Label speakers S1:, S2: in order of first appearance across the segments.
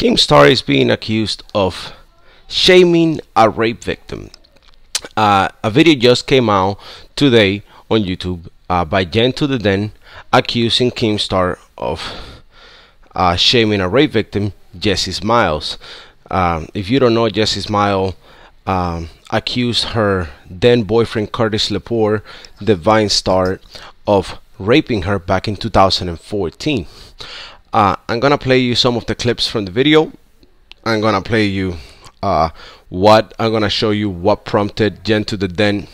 S1: Keemstar is being accused of shaming a rape victim. Uh, a video just came out today on YouTube uh, by Jen to the Den accusing Keemstar of uh, shaming a rape victim, Jessi Smiles. Um, if you don't know, Jessi Smile um, accused her then boyfriend Curtis Lepore, the Vine star, of raping her back in 2014. Uh, I'm gonna play you some of the clips from the video. I'm gonna play you uh, what I'm gonna show you what prompted Jen to the Den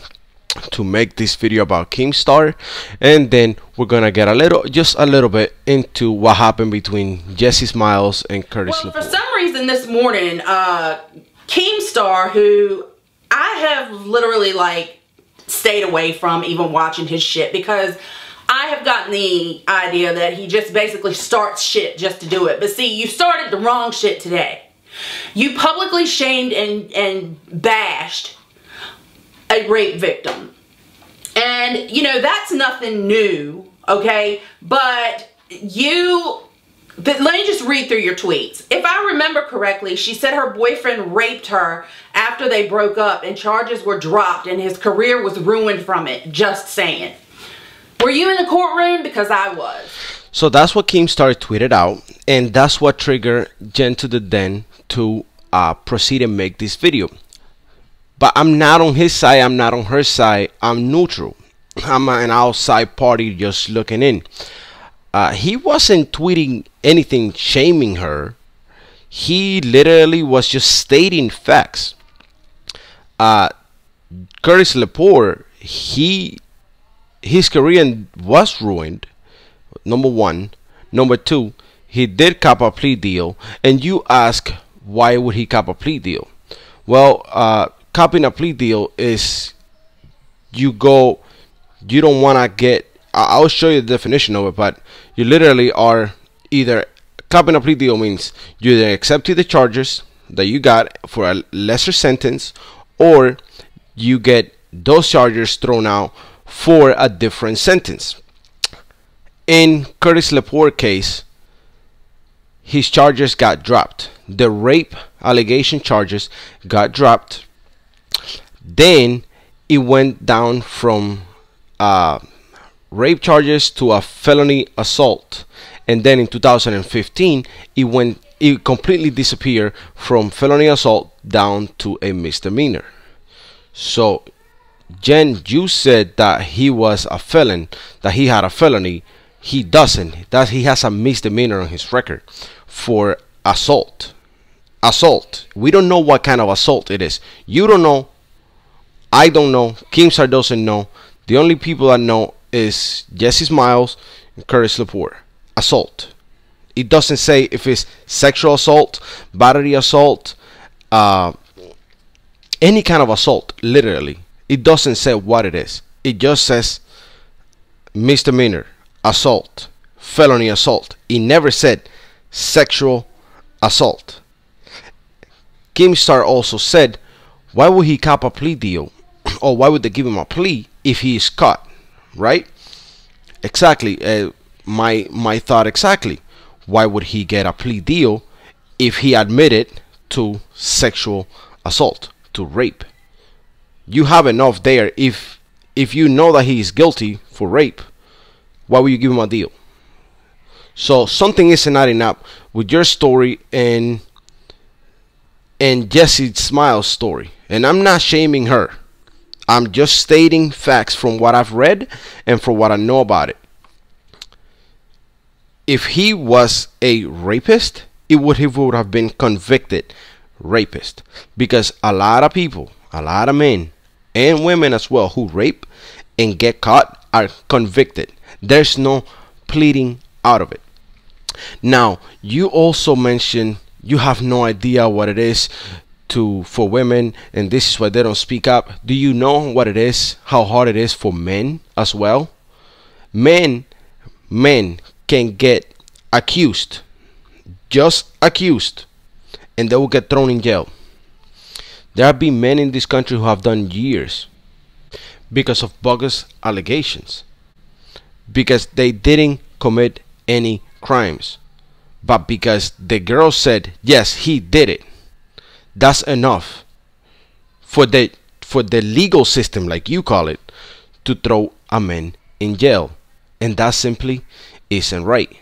S1: to make this video about Keemstar and then we're gonna get a little just a little bit into what happened between Jessi Smiles and Curtis
S2: well, for some reason this morning uh Keemstar who I have literally like stayed away from even watching his shit because I have gotten the idea that he just basically starts shit just to do it. But see, you started the wrong shit today. You publicly shamed and, and bashed a rape victim. And, you know, that's nothing new, okay? But you but let me just read through your tweets. If I remember correctly, she said her boyfriend raped her after they broke up and charges were dropped and his career was ruined from it. Just saying. Were you in the courtroom? Because I was.
S1: So that's what Keemstar tweeted out, and that's what triggered Jen to the Den to uh, proceed and make this video. But I'm not on his side, I'm not on her side, I'm neutral. I'm an outside party just looking in. Uh, he wasn't tweeting anything shaming her. He literally was just stating facts. Uh, Curtis Lepore, he his career was ruined. Number one. Number two, he did cop a plea deal, and you ask why would he cop a plea deal? Well, uh, copping a plea deal is you go, you don't want to get. I'll show you the definition of it, but you literally are either copping a plea deal means you either accepted the charges that you got for a lesser sentence, or you get those charges thrown out for a different sentence. In Curtis Lepore case, his charges got dropped. The rape allegation charges got dropped. Then it went down from uh, rape charges to a felony assault. And then in 2015, it went it completely disappeared from felony assault down to a misdemeanor. So Jen, you said that he was a felon, that he had a felony. He doesn't. That he has a misdemeanor on his record for assault. Assault. We don't know what kind of assault it is. You don't know. I don't know. Keemstar doesn't know. The only people that know is Jessi Smiles and Curtis Lepore. Assault. It doesn't say if it's sexual assault, battery assault, uh, any kind of assault, literally it doesn't say what it is. It just says misdemeanor, assault, felony assault. It never said sexual assault. Keemstar also said, why would he cop a plea deal? or why would they give him a plea if he is caught? Right? Exactly. Uh, my my thought exactly. Why would he get a plea deal if he admitted to sexual assault, to rape? You have enough there. If if you know that he is guilty for rape why would you give him a deal? So something isn't adding up with your story and and Jessi Smiles story. And I'm not shaming her. I'm just stating facts from what I've read and from what I know about it. If he was a rapist it would he would have been convicted rapist. Because a lot of people a lot of men and women as well who rape and get caught are convicted. There's no pleading out of it. Now, you also mentioned you have no idea what it is to for women and this is why they don't speak up. Do you know what it is? How hard it is for men as well? Men men can get accused just accused and they will get thrown in jail there have been men in this country who have done years because of bogus allegations, because they didn't commit any crimes, but because the girl said yes he did it. That's enough for the for the legal system like you call it to throw a man in jail. And that simply isn't right.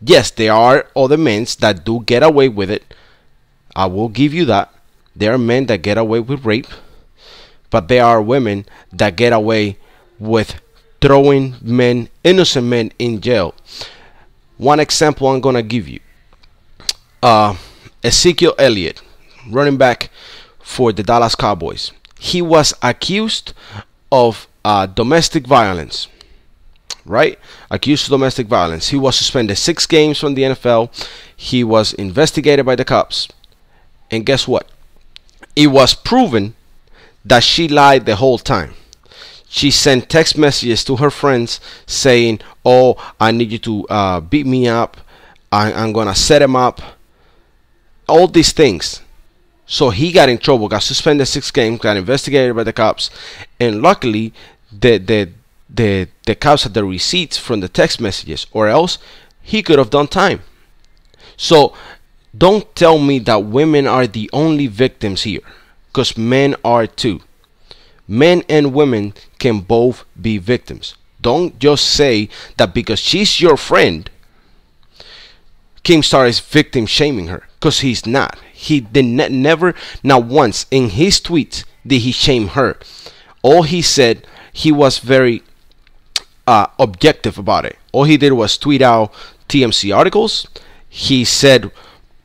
S1: Yes there are other men that do get away with it. I will give you that there are men that get away with rape but there are women that get away with throwing men innocent men in jail one example i'm gonna give you uh, ezekiel elliott running back for the dallas cowboys he was accused of uh, domestic violence right? Accused of domestic violence. He was suspended six games from the NFL. He was investigated by the cops. And guess what? It was proven that she lied the whole time. She sent text messages to her friends saying, Oh, I need you to uh, beat me up. I, I'm going to set him up. All these things. So he got in trouble, got suspended six games, got investigated by the cops. And luckily, the, the, the the cops had the receipts from the text messages or else he could have done time so don't tell me that women are the only victims here because men are too men and women can both be victims don't just say that because she's your friend Keemstar is victim shaming her because he's not he did ne- never not once in his tweets did he shame her all he said he was very uh, objective about it. All he did was tweet out TMZ articles. He said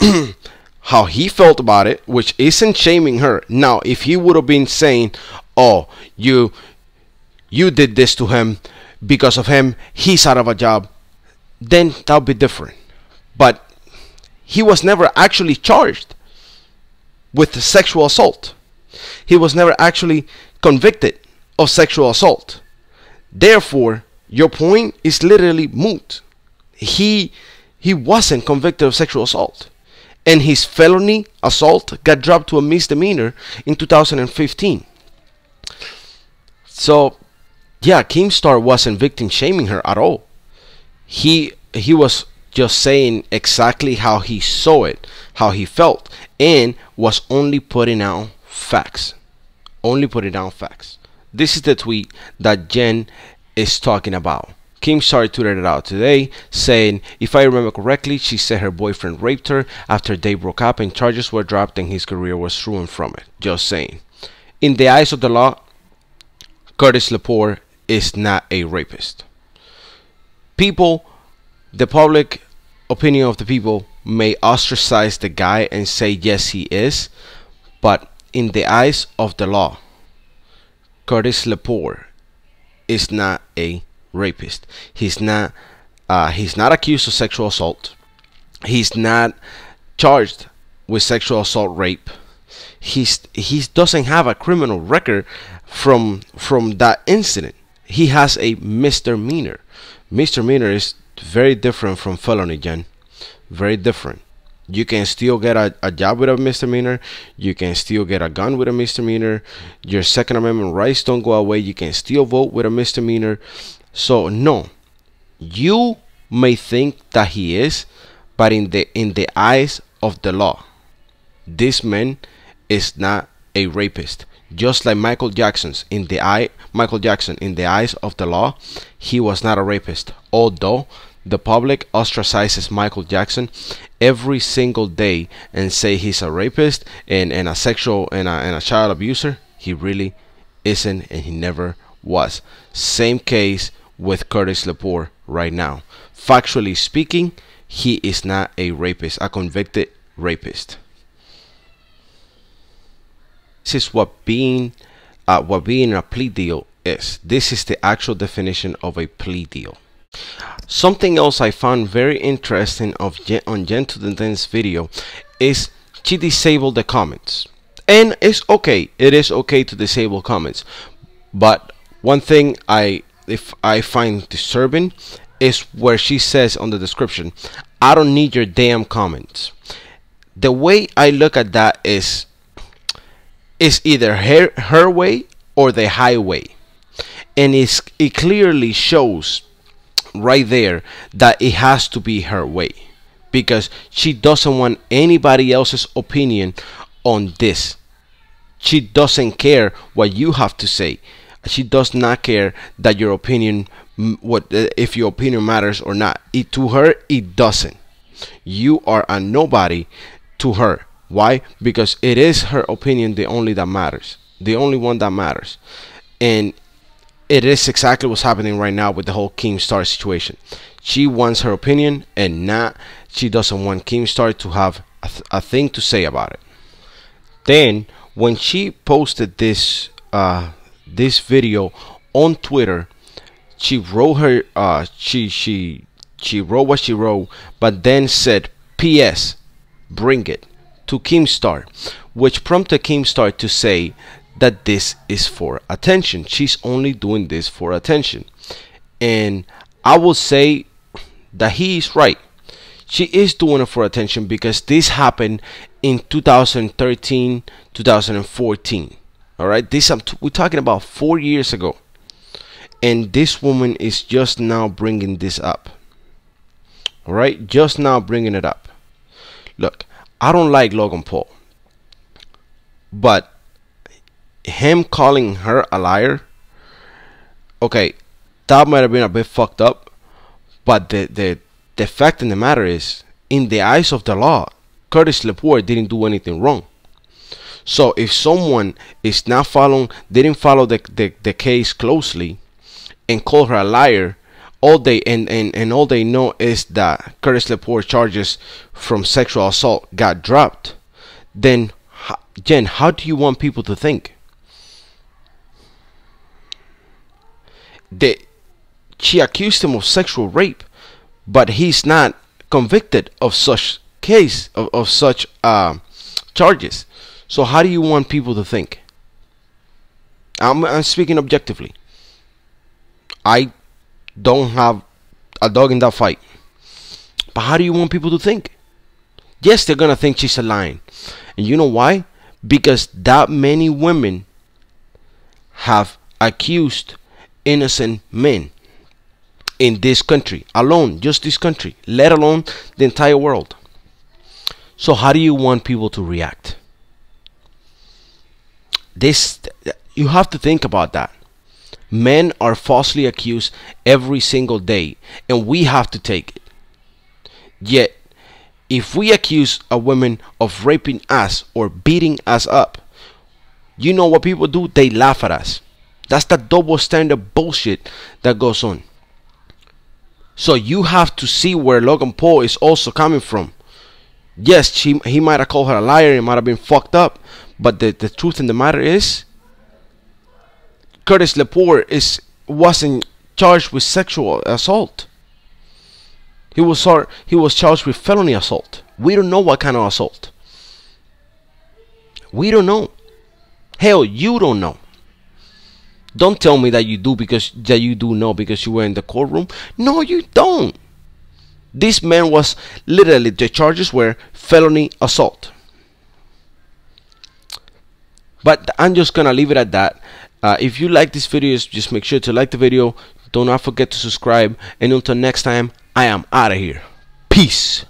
S1: how he felt about it, which isn't shaming her. Now, if he would have been saying, "Oh, you you did this to him because of him, he's out of a job," then that would be different. But he was never actually charged with sexual assault. He was never actually convicted of sexual assault. Therefore, your point is literally moot. He he wasn't convicted of sexual assault. And his felony assault got dropped to a misdemeanor in 2015. So, yeah, Keemstar wasn't victim shaming her at all. He he was just saying exactly how he saw it, how he felt, and was only putting out facts. Only putting out facts. This is the tweet that Jen is talking about. Keemstar tweeted it out today, saying, If I remember correctly, she said her boyfriend raped her after they broke up and charges were dropped and his career was ruined from it. Just saying. In the eyes of the law, Curtis Lepore is not a rapist. People, the public opinion of the people may ostracize the guy and say yes he is, but in the eyes of the law, Curtis Lepore is not a rapist. He's not uh, he's not accused of sexual assault. He's not charged with sexual assault rape. He's he doesn't have a criminal record from from that incident. He has a misdemeanor. Misdemeanor is very different from felony, Jen. Very different. You can still get a, a job with a misdemeanor. You can still get a gun with a misdemeanor. Your Second Amendment rights don't go away. You can still vote with a misdemeanor. So no, you may think that he is, but in the in the eyes of the law, this man is not a rapist. Just like Michael Jackson's in the eye, Michael Jackson in the eyes of the law, he was not a rapist. Although the public ostracizes Michael Jackson every single day and say he's a rapist and, and a sexual and a, and a child abuser. He really isn't and he never was. Same case with Curtis Lepore right now. Factually speaking, he is not a rapist, a convicted rapist. This is what being uh, what being a plea deal is. This is the actual definition of a plea deal. Something else I found very interesting of Jen, on Jen to the Den's video is she disabled the comments. And it's okay. It is okay to disable comments. But one thing I if I find disturbing is where she says on the description, I don't need your damn comments. The way I look at that is is either her her way or the highway. And it's, it clearly shows right there that it has to be her way. because she doesn't want anybody else's opinion on this. She doesn't care what you have to say. She does not care that your opinion what if your opinion matters or not. It to her it doesn't. You are a nobody to her. Why? Because it is her opinion the only that matters. The only one that matters. And it is exactly what's happening right now with the whole Keemstar situation. She wants her opinion and not she doesn't want Keemstar to have a, th a thing to say about it. Then when she posted this uh, this video on Twitter, she wrote her uh, she she she wrote what she wrote, but then said, "P.S. Bring it to Keemstar," which prompted Keemstar to say that this is for attention. She's only doing this for attention, and I will say that he is right. She is doing it for attention because this happened in 2013, 2014. All right, this I'm we're talking about four years ago, and this woman is just now bringing this up. All right, just now bringing it up. Look, I don't like Logan Paul, but him calling her a liar, okay, that might have been a bit fucked up, but the the the fact in the matter is, in the eyes of the law, Curtis Lepore didn't do anything wrong. So if someone is not following, didn't follow the, the, the case closely and call her a liar, all they and, and, and all they know is that Curtis Lepore charges from sexual assault got dropped, then Jen, how do you want people to think? That she accused him of sexual rape, but he's not convicted of such case of, of such uh, charges. So how do you want people to think? I'm, I'm speaking objectively. I don't have a dog in that fight. But how do you want people to think? Yes, they're gonna think she's a lion. And you know why? Because that many women have accused innocent men in this country alone, just this country, let alone the entire world. So how do you want people to react? This you have to think about that. Men are falsely accused every single day and we have to take it. Yet if we accuse a woman of raping us or beating us up, you know what people do? They laugh at us. That's the double standard bullshit that goes on. So you have to see where Logan Paul is also coming from yes, she he might have called her a liar. he might have been fucked up. But the, the truth in the matter is, Curtis Lepore is wasn't charged with sexual assault. He was he was charged with felony assault. We don't know what kind of assault. We don't know. Hell, you don't know. Don't tell me that you do because that you do know because you were in the courtroom. No, you don't. This man was literally, the charges were felony assault. But I'm just gonna leave it at that. Uh, if you like this video, just make sure to like the video. Do not forget to subscribe. And until next time, I am out of here. Peace.